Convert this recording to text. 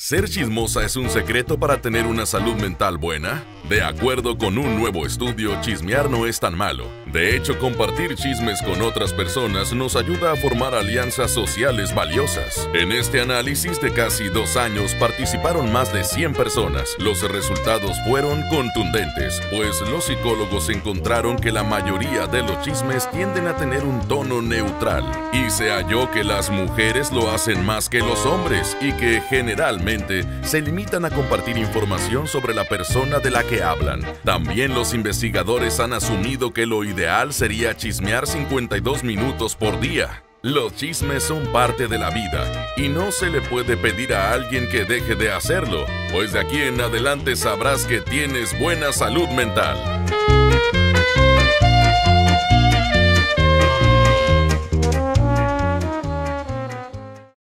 ¿Ser chismosa es un secreto para tener una salud mental buena? De acuerdo con un nuevo estudio, chismear no es tan malo. De hecho, compartir chismes con otras personas nos ayuda a formar alianzas sociales valiosas. En este análisis de casi dos años participaron más de 100 personas. Los resultados fueron contundentes, pues los psicólogos encontraron que la mayoría de los chismes tienden a tener un tono neutral. Y se halló que las mujeres lo hacen más que los hombres y que generalmente se limitan a compartir información sobre la persona de la que hablan. También los investigadores han asumido que lo ideal sería chismear 52 minutos por día. Los chismes son parte de la vida y no se le puede pedir a alguien que deje de hacerlo, pues de aquí en adelante sabrás que tienes buena salud mental.